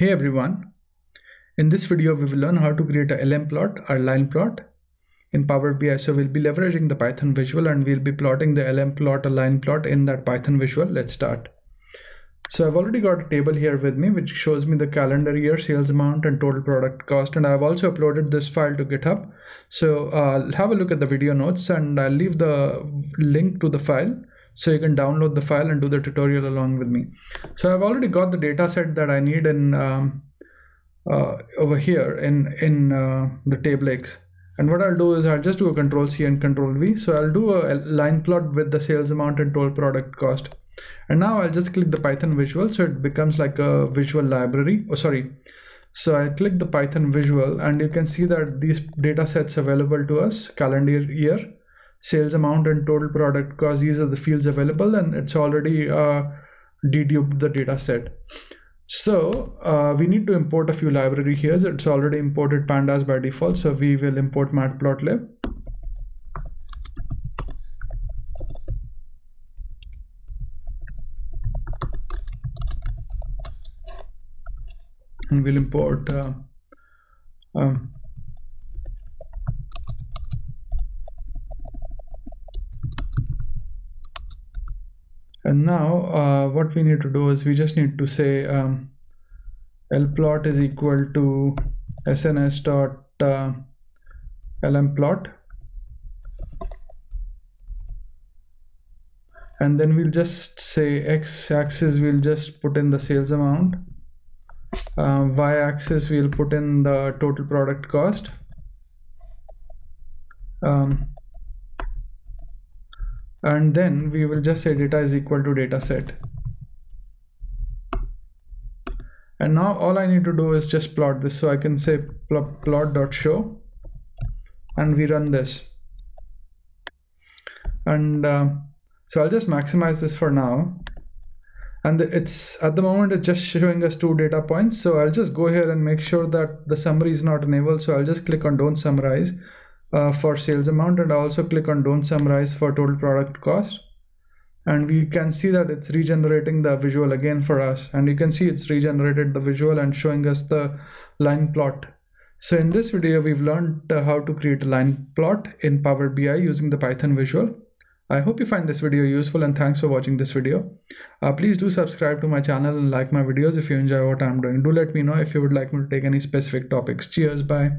Hey everyone, in this video we will learn how to create a LM plot or line plot in Power BI. So we'll be leveraging the Python visual and we'll be plotting the LM plot or line plot in that Python visual. Let's start. So I've already got a table here with me which shows me the calendar year, sales amount and total product cost and I've also uploaded this file to GitHub. So uh, have a look at the video notes and I'll leave the link to the file so you can download the file and do the tutorial along with me. So I've already got the data set that I need in um, uh, over here in, in uh, the table X. And what I'll do is I'll just do a control C and control V. So I'll do a line plot with the sales amount and total product cost. And now I'll just click the Python visual. So it becomes like a visual library. Oh, sorry. So I click the Python visual and you can see that these data sets available to us calendar year sales amount and total product because these are the fields available and it's already uh, deduped the data set. So uh, we need to import a few library here. So it's already imported pandas by default so we will import matplotlib. And we'll import uh, um, and now uh, what we need to do is we just need to say um, lplot is equal to sns dot uh, and then we'll just say x-axis we'll just put in the sales amount. Uh, y-axis we'll put in the total product cost. Um, and then we will just say data is equal to data set. And now all I need to do is just plot this. So I can say plot, plot dot show. And we run this. And uh, so I'll just maximize this for now. And it's at the moment it's just showing us two data points. So I'll just go here and make sure that the summary is not enabled. So I'll just click on don't summarize uh, for sales amount and also click on don't summarize for total product cost and we can see that it's regenerating the visual again for us and you can see it's regenerated the visual and showing us the line plot so in this video we've learned uh, how to create a line plot in Power BI using the Python visual I hope you find this video useful and thanks for watching this video. Uh, please do subscribe to my channel and like my videos if you enjoy what I'm doing. Do let me know if you would like me to take any specific topics. Cheers, bye.